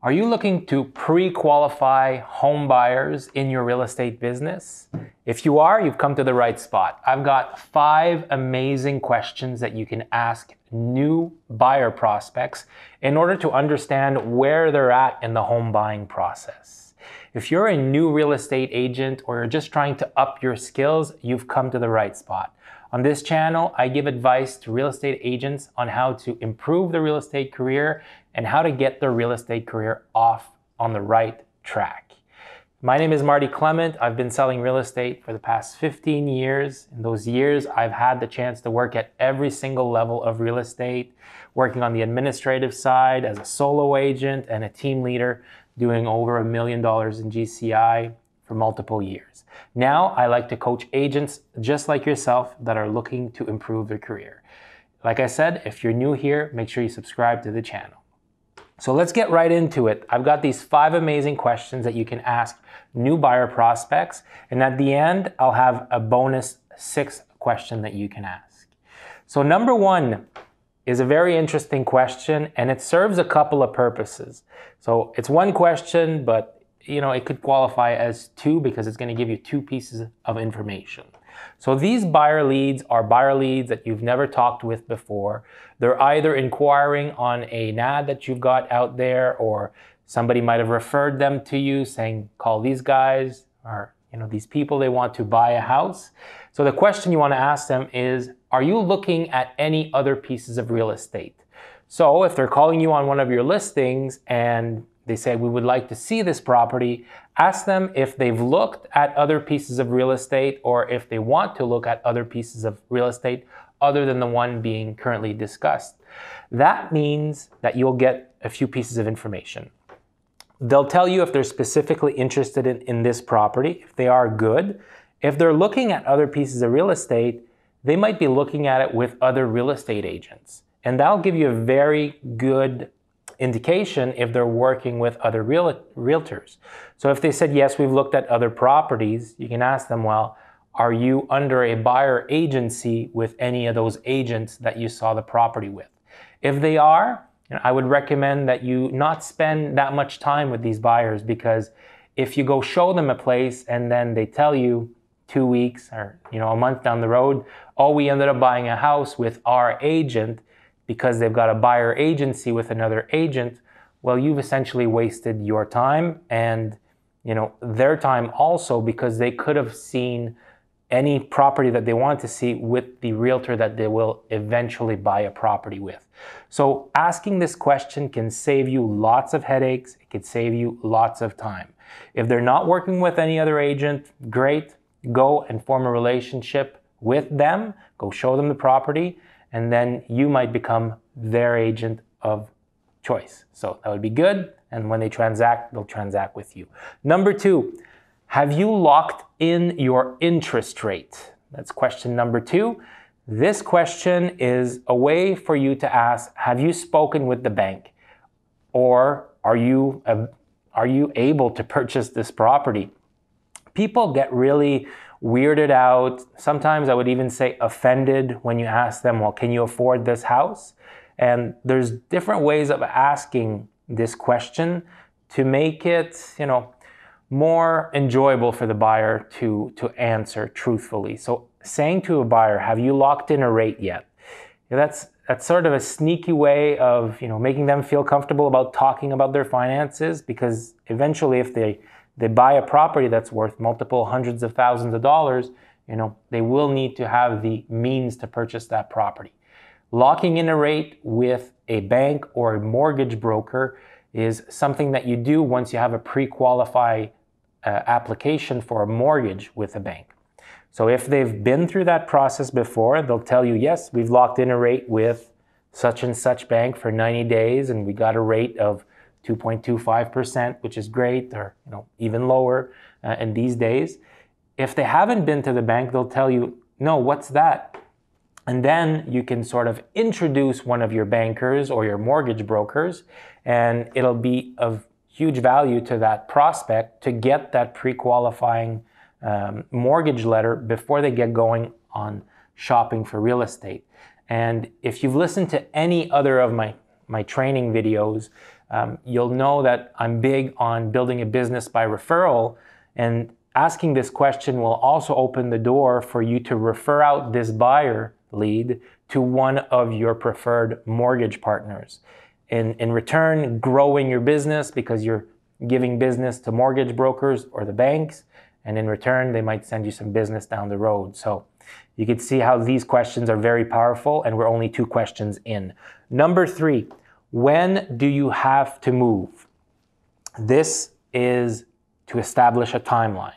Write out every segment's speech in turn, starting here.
Are you looking to pre qualify home buyers in your real estate business? If you are, you've come to the right spot. I've got five amazing questions that you can ask new buyer prospects in order to understand where they're at in the home buying process. If you're a new real estate agent or you're just trying to up your skills, you've come to the right spot. On this channel, I give advice to real estate agents on how to improve their real estate career and how to get their real estate career off on the right track. My name is Marty Clement. I've been selling real estate for the past 15 years. In those years, I've had the chance to work at every single level of real estate, working on the administrative side as a solo agent and a team leader, doing over a million dollars in GCI for multiple years. Now I like to coach agents just like yourself that are looking to improve their career. Like I said, if you're new here, make sure you subscribe to the channel. So let's get right into it. I've got these five amazing questions that you can ask new buyer prospects. And at the end, I'll have a bonus sixth question that you can ask. So number one is a very interesting question and it serves a couple of purposes. So it's one question, but you know, it could qualify as two because it's going to give you two pieces of information. So these buyer leads are buyer leads that you've never talked with before. They're either inquiring on a ad that you've got out there or somebody might have referred them to you saying, call these guys or, you know, these people, they want to buy a house. So the question you want to ask them is, are you looking at any other pieces of real estate? So if they're calling you on one of your listings and they say, we would like to see this property, ask them if they've looked at other pieces of real estate or if they want to look at other pieces of real estate other than the one being currently discussed. That means that you'll get a few pieces of information. They'll tell you if they're specifically interested in, in this property, if they are good. If they're looking at other pieces of real estate, they might be looking at it with other real estate agents. And that'll give you a very good indication if they're working with other real, realtors. So if they said, yes, we've looked at other properties, you can ask them, well, are you under a buyer agency with any of those agents that you saw the property with? If they are, I would recommend that you not spend that much time with these buyers because if you go show them a place and then they tell you two weeks or you know a month down the road, oh, we ended up buying a house with our agent, because they've got a buyer agency with another agent, well, you've essentially wasted your time and you know their time also because they could have seen any property that they want to see with the realtor that they will eventually buy a property with. So asking this question can save you lots of headaches. It could save you lots of time. If they're not working with any other agent, great. Go and form a relationship with them. Go show them the property and then you might become their agent of choice. So that would be good. And when they transact, they'll transact with you. Number two, have you locked in your interest rate? That's question number two. This question is a way for you to ask, have you spoken with the bank? Or are you, uh, are you able to purchase this property? People get really weirded out. Sometimes I would even say offended when you ask them, well, can you afford this house? And there's different ways of asking this question to make it, you know, more enjoyable for the buyer to, to answer truthfully. So saying to a buyer, have you locked in a rate yet? that's, that's sort of a sneaky way of, you know, making them feel comfortable about talking about their finances because eventually if they they buy a property that's worth multiple hundreds of thousands of dollars, you know, they will need to have the means to purchase that property. Locking in a rate with a bank or a mortgage broker is something that you do once you have a pre-qualify uh, application for a mortgage with a bank. So if they've been through that process before, they'll tell you, yes, we've locked in a rate with such and such bank for 90 days and we got a rate of 2.25%, which is great, or you know even lower uh, in these days. If they haven't been to the bank, they'll tell you, "No, what's that?" And then you can sort of introduce one of your bankers or your mortgage brokers, and it'll be of huge value to that prospect to get that pre-qualifying um, mortgage letter before they get going on shopping for real estate. And if you've listened to any other of my my training videos, um, you'll know that I'm big on building a business by referral. And asking this question will also open the door for you to refer out this buyer lead to one of your preferred mortgage partners. In, in return, growing your business because you're giving business to mortgage brokers or the banks. And in return, they might send you some business down the road. So you can see how these questions are very powerful, and we're only two questions in. Number three, when do you have to move? This is to establish a timeline.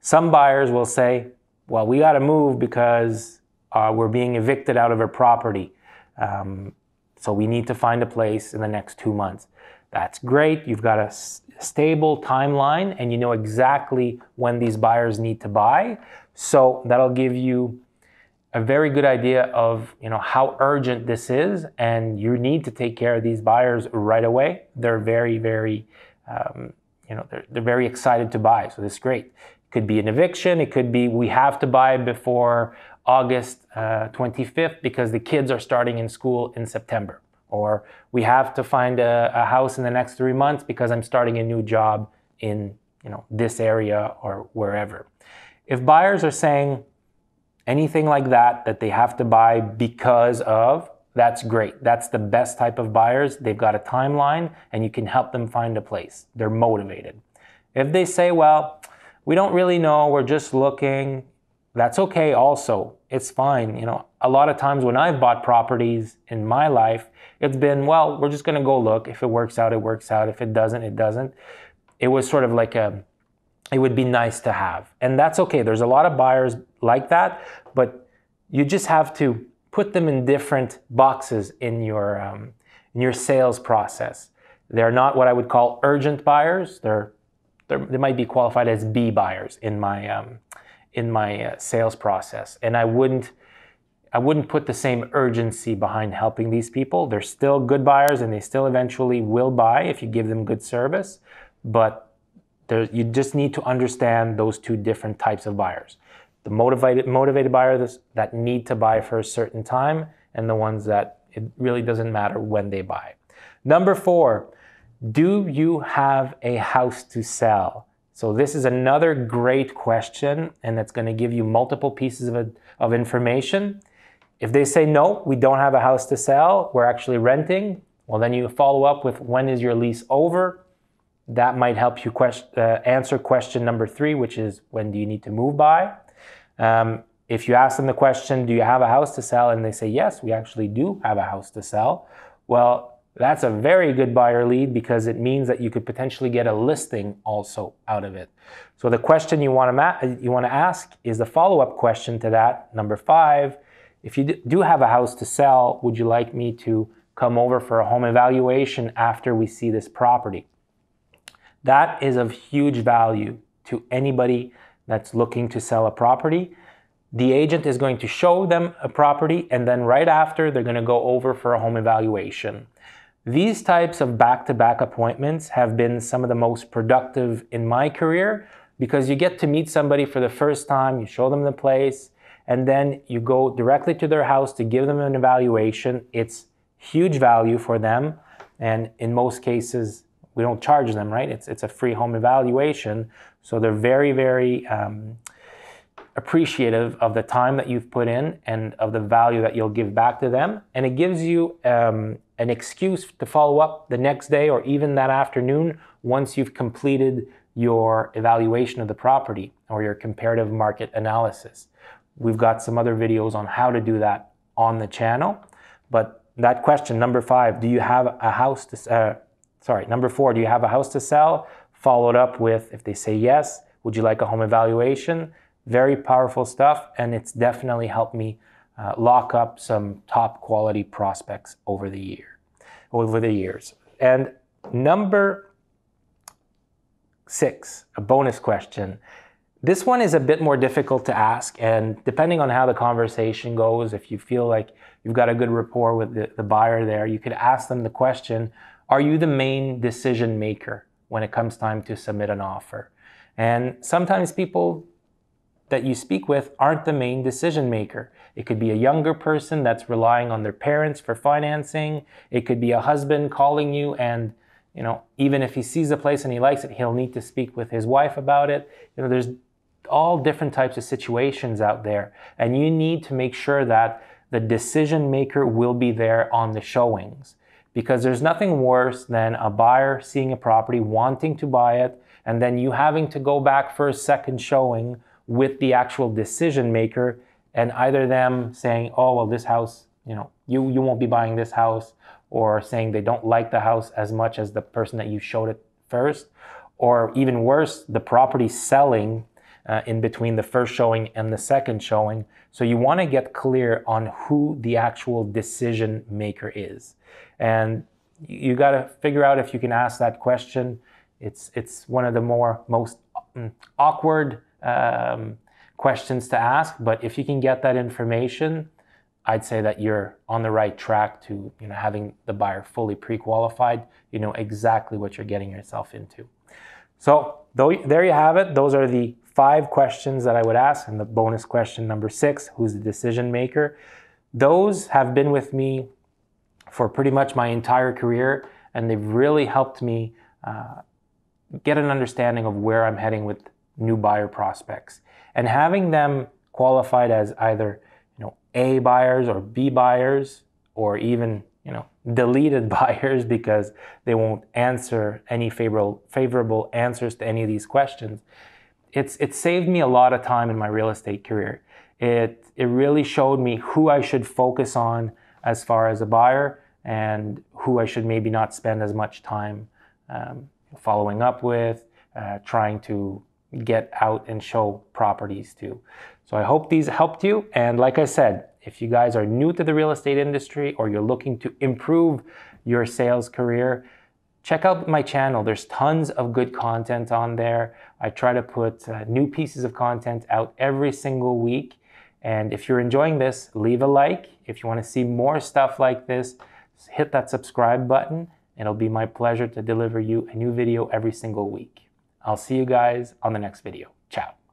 Some buyers will say, well, we got to move because uh, we're being evicted out of a property. Um, so we need to find a place in the next two months. That's great. You've got a stable timeline and you know exactly when these buyers need to buy. So that'll give you a very good idea of you know how urgent this is and you need to take care of these buyers right away. They're very very um, you know they're, they're very excited to buy so this is great. It could be an eviction. It could be we have to buy before august uh, 25th because the kids are starting in school in september. Or we have to find a, a house in the next three months because i'm starting a new job in you know this area or wherever. If buyers are saying anything like that that they have to buy because of, that's great. That's the best type of buyers. They've got a timeline and you can help them find a place. They're motivated. If they say, well, we don't really know, we're just looking, that's okay also. It's fine. You know, a lot of times when I've bought properties in my life, it's been, well, we're just going to go look. If it works out, it works out. If it doesn't, it doesn't. It was sort of like a, it would be nice to have. And that's okay. There's a lot of buyers like that, but you just have to put them in different boxes in your, um, in your sales process. They're not what I would call urgent buyers. They're, they're they might be qualified as B buyers in my, um, in my uh, sales process. And I wouldn't, I wouldn't put the same urgency behind helping these people. They're still good buyers and they still eventually will buy if you give them good service. But there, you just need to understand those two different types of buyers. The motivated, motivated buyers that need to buy for a certain time and the ones that it really doesn't matter when they buy. Number four, do you have a house to sell? So this is another great question and that's going to give you multiple pieces of, of information. If they say, no, we don't have a house to sell, we're actually renting, well, then you follow up with when is your lease over? That might help you uh, answer question number three, which is when do you need to move by? Um, if you ask them the question, do you have a house to sell? And they say, yes, we actually do have a house to sell. Well, that's a very good buyer lead because it means that you could potentially get a listing also out of it. So the question you want to you want to ask is the follow-up question to that, number five. If you do have a house to sell, would you like me to come over for a home evaluation after we see this property? That is of huge value to anybody that's looking to sell a property. The agent is going to show them a property and then right after they're going to go over for a home evaluation. These types of back to back appointments have been some of the most productive in my career because you get to meet somebody for the first time, you show them the place, and then you go directly to their house to give them an evaluation. It's huge value for them, and in most cases, we don't charge them, right? It's, it's a free home evaluation. So they're very, very um, appreciative of the time that you've put in and of the value that you'll give back to them. And it gives you um, an excuse to follow up the next day or even that afternoon once you've completed your evaluation of the property or your comparative market analysis. We've got some other videos on how to do that on the channel. But that question, number five, do you have a house to, uh, sorry, number four, do you have a house to sell? Followed up with, if they say yes, would you like a home evaluation? Very powerful stuff, and it's definitely helped me uh, lock up some top quality prospects over the year, over the years. And number six, a bonus question. This one is a bit more difficult to ask, and depending on how the conversation goes, if you feel like you've got a good rapport with the, the buyer there, you could ask them the question Are you the main decision maker when it comes time to submit an offer? And sometimes people that you speak with aren't the main decision maker. It could be a younger person that's relying on their parents for financing. It could be a husband calling you and you know, even if he sees a place and he likes it, he'll need to speak with his wife about it. You know, there's all different types of situations out there, and you need to make sure that the decision maker will be there on the showings because there's nothing worse than a buyer seeing a property, wanting to buy it, and then you having to go back for a second showing with the actual decision maker and either them saying, "Oh, well this house, you know, you you won't be buying this house," or saying they don't like the house as much as the person that you showed it first, or even worse, the property selling uh, in between the first showing and the second showing. So you want to get clear on who the actual decision maker is. And you got to figure out if you can ask that question. It's, it's one of the more most um, awkward um, questions to ask, but if you can get that information, I'd say that you're on the right track to you know having the buyer fully pre-qualified. You know exactly what you're getting yourself into. So there you have it. Those are the five questions that I would ask, and the bonus question number six: Who's the decision maker? Those have been with me for pretty much my entire career, and they've really helped me uh, get an understanding of where I'm heading with new buyer prospects, and having them qualified as either you know a buyers or B buyers or even you know deleted buyers because they won't answer any favorable favorable answers to any of these questions. It's it saved me a lot of time in my real estate career. It it really showed me who I should focus on as far as a buyer and who I should maybe not spend as much time um, following up with, uh, trying to get out and show properties to. So I hope these helped you. And like I said, if you guys are new to the real estate industry or you're looking to improve your sales career, check out my channel. There's tons of good content on there. I try to put uh, new pieces of content out every single week. And if you're enjoying this, leave a like. If you want to see more stuff like this, hit that subscribe button. It'll be my pleasure to deliver you a new video every single week. I'll see you guys on the next video. Ciao.